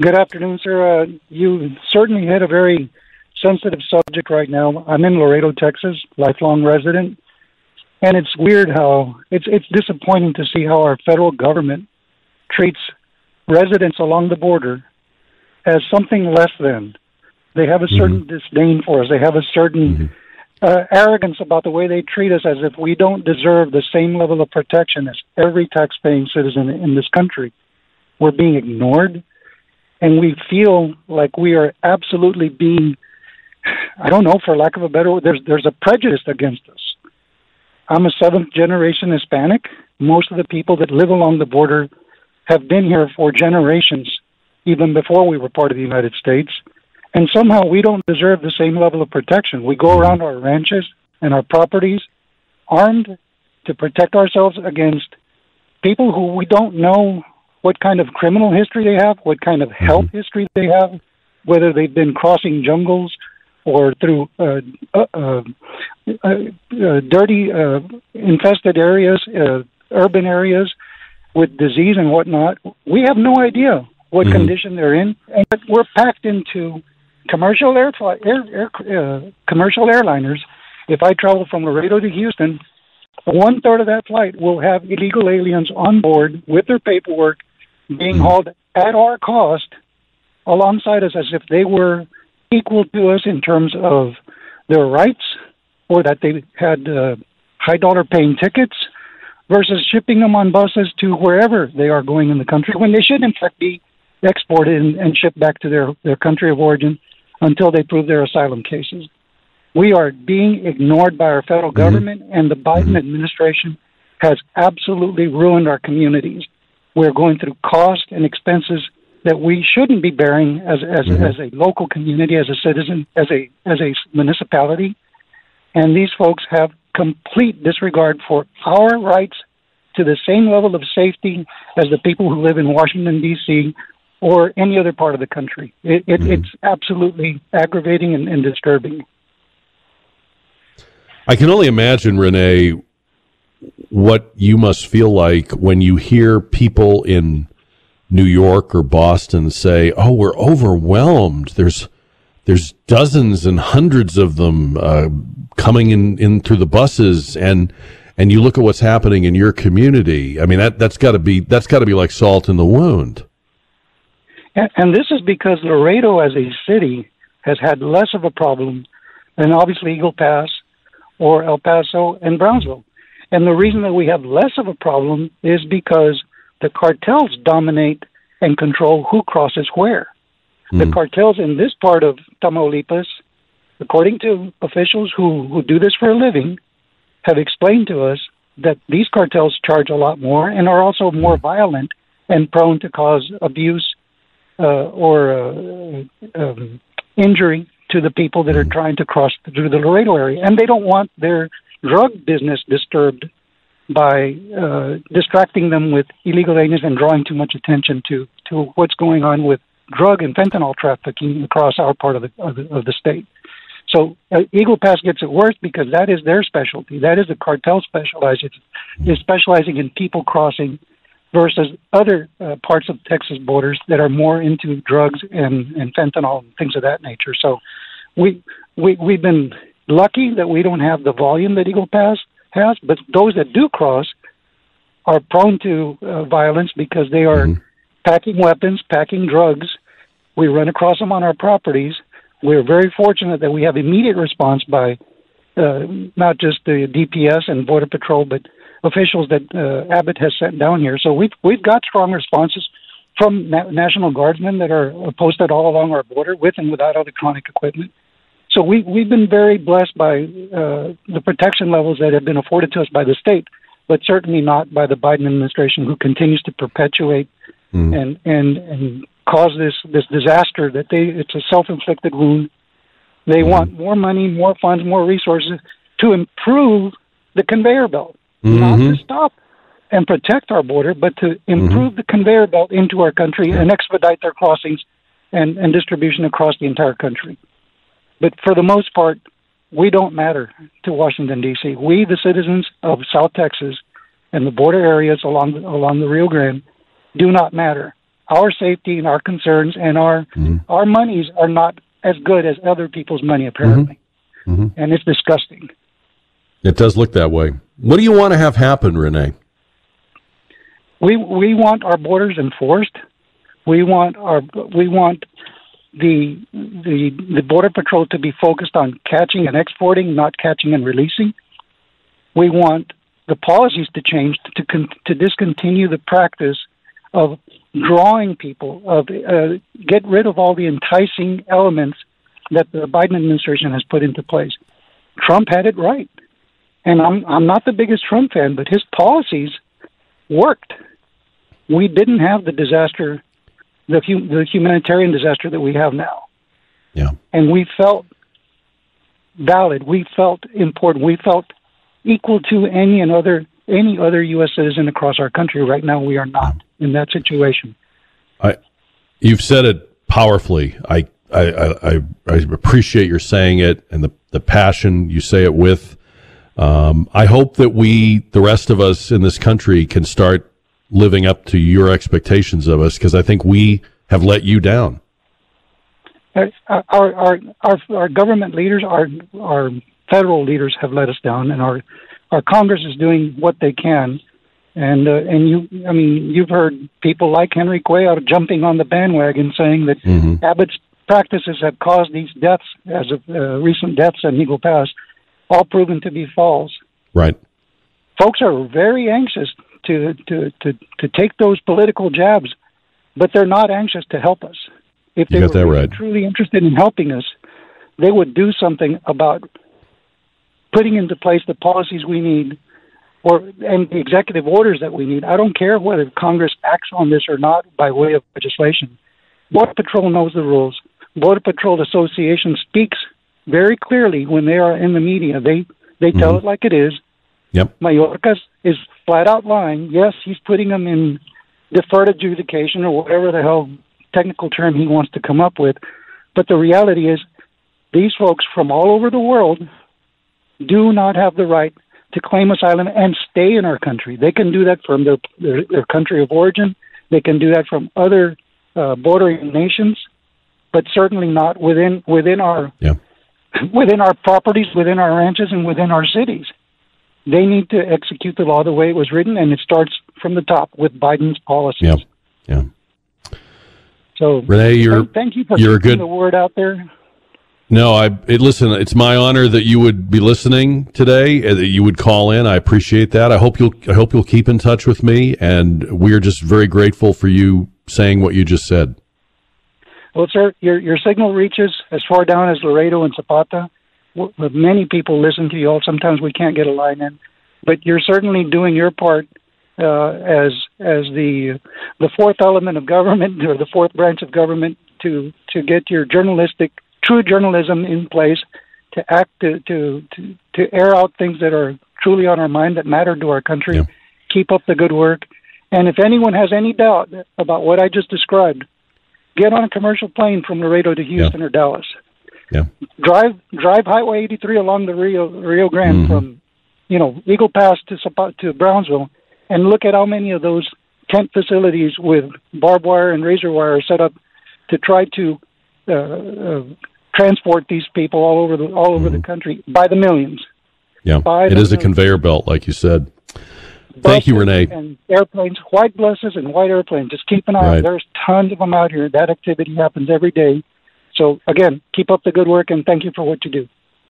Good afternoon, sir. Uh, you certainly hit a very sensitive subject right now. I'm in Laredo, Texas, lifelong resident, and it's weird how it's it's disappointing to see how our federal government treats residents along the border as something less than. They have a certain mm-hmm. disdain for us. They have a certain mm-hmm. uh, arrogance about the way they treat us, as if we don't deserve the same level of protection as every tax-paying citizen in this country. We're being ignored and we feel like we are absolutely being I don't know for lack of a better word there's there's a prejudice against us. I'm a seventh generation Hispanic. Most of the people that live along the border have been here for generations even before we were part of the United States. And somehow we don't deserve the same level of protection. We go around our ranches and our properties armed to protect ourselves against people who we don't know what kind of criminal history they have, what kind of health mm-hmm. history they have, whether they've been crossing jungles or through uh, uh, uh, uh dirty, uh, infested areas, uh, urban areas with disease and whatnot. We have no idea what mm-hmm. condition they're in, and we're packed into commercial air, air, air commercial airliners. If I travel from Laredo to Houston, one third of that flight will have illegal aliens on board with their paperwork being hauled at our cost alongside us as if they were equal to us in terms of their rights or that they had uh, high dollar paying tickets versus shipping them on buses to wherever they are going in the country when they should in fact be exported and, and shipped back to their, their country of origin until they prove their asylum cases. We are being ignored by our federal mm-hmm. government, and the Biden mm-hmm. administration has absolutely ruined our communities. We're going through cost and expenses that we shouldn't be bearing as as, mm-hmm. as a local community, as a citizen, as a as a municipality. And these folks have complete disregard for our rights to the same level of safety as the people who live in Washington D.C. or any other part of the country. It, it, mm-hmm. It's absolutely aggravating and, and disturbing. I can only imagine, Rene, what you must feel like when you hear people in New York or Boston say, "Oh, we're overwhelmed. There's there's dozens and hundreds of them uh, coming in in through the buses and." And you look at what's happening in your community. I mean, that that's got to be that's got to be like salt in the wound. And, and this is because Laredo, as a city, has had less of a problem than obviously Eagle Pass or El Paso and Brownsville. And the reason that we have less of a problem is because the cartels dominate and control who crosses where. Mm. The hmm. cartels in this part of Tamaulipas, according to officials who, who do this for a living, have explained to us that these cartels charge a lot more and are also more hmm. violent and prone to cause abuse uh, or uh, um, injury to the people that are hmm. trying to cross through the Laredo area. And they don't want their drug business disturbed by uh, distracting them with illegal aliens and drawing too much attention to, to what's going on with drug and fentanyl trafficking across our part of the, of the, of the state. So uh, Eagle Pass gets it worse because that is their specialty. That is the cartel specialized. It's, is specializing in people crossing versus other uh, parts of Texas borders that are more into drugs and, and fentanyl and things of that nature. So we, we, we've been lucky that we don't have the volume that Eagle Pass has, but those that do cross are prone to uh, violence because they are mm-hmm. packing weapons, packing drugs. We run across them on our properties. We're very fortunate that we have immediate response by uh, not just the DPS and Border Patrol, but officials that uh, Abbott has sent down here. So we've we've got strong responses from na- National Guardsmen that are posted all along our border with and without electronic equipment. So we, we've been very blessed by uh, the protection levels that have been afforded to us by the state, but certainly not by the Biden administration, who continues to perpetuate mm. and, and, and cause this, this disaster that they, it's a self-inflicted wound. They mm. want more money, more funds, more resources to improve the conveyor belt, mm-hmm. not to stop and protect our border, but to mm-hmm. improve mm-hmm. the conveyor belt into our country and expedite their crossings and, and distribution across the entire country. But for the most part, we don't matter to Washington D.C. We, the citizens of South Texas and the border areas along along the Rio Grande, do not matter. our safety and our concerns and our Mhm. our monies are not as good as other people's money apparently, Mhm. and it's disgusting. It does look that way. What do you want to have happen, Rene? We we want our borders enforced. We want our we want the the the border patrol to be focused on catching and exporting, not catching and releasing. We want the policies to change to con- to discontinue the practice of drawing people of uh, get rid of all the enticing elements that the Biden administration has put into place. Trump had it right, and I'm I'm not the biggest Trump fan, but his policies worked. We didn't have the disaster, the the humanitarian disaster that we have now, Yeah. and we felt valid. We felt important. We felt equal to any and other any other U.S. citizen across our country. Right now, we are not in that situation. You've said it powerfully. I I, I, I- I appreciate your saying it and the, the passion you say it with. Um, I hope that we, the rest of us in this country, can start living up to your expectations of us because I think we have let you down. Uh, Our our our our government leaders, our our federal leaders have let us down, and our our Congress is doing what they can. And uh, and you, I mean, you've heard people like Henry Cuellar jumping on the bandwagon, saying that Mhm. Abbott's practices have caused these deaths, as of uh, recent deaths in Eagle Pass, all proven to be false. Right. Folks are very anxious to to to to take those political jabs, but they're not anxious to help us. If they were right. truly interested in helping us, they would do something about putting into place the policies we need or and the executive orders that we need. I don't care whether Congress acts on this or not by way of legislation. Border Patrol knows the rules. Border Patrol Association speaks very clearly when they are in the media. They they tell Mhm. it like it is. Yep. Mayorkas is flat out lying. Yes, he's putting them in deferred adjudication or whatever the hell technical term he wants to come up with. But the reality is, these folks from all over the world do not have the right to claim asylum and stay in our country. They can do that from their their, their country of origin. They can do that from other uh, bordering nations, but certainly not within within our Yeah. within our properties, within our ranches, and within our cities. They need to execute the law the way it was written, and it starts from the top with Biden's policies. Yeah. Yeah. So, Rene, you're thank, you for you're a good- the word out there. No, I it, listen. It's my honor that you would be listening today. That you would call in. I appreciate that. I hope you'll. I hope you'll keep in touch with me, and we're just very grateful for you saying what you just said. Well, sir, your your signal reaches as far down as Laredo and Zapata. Many people listen to you all. Sometimes we can't get a line in, but you're certainly doing your part uh, as as the the fourth element of government or the fourth branch of government to to get your journalistic true journalism in place to act to to to, to air out things that are truly on our mind that matter to our country. Yeah. Keep up the good work. And if anyone has any doubt about what I just described, get on a commercial plane from Laredo to Houston or Dallas. Yeah. Drive drive Highway 83 along the Rio Rio Grande Mhm. from you know Eagle Pass to to Brownsville, and look at how many of those tent facilities with barbed wire and razor wire are set up to try to uh, uh, transport these people all over the all over the country by the millions. Yeah, By it is a conveyor belt, like you said. Thank you, Rene. And airplanes, white buses and white airplanes. Just keep an eye. Right. There's tons of them out here. That activity happens every day. So again, keep up the good work and thank you for what you do.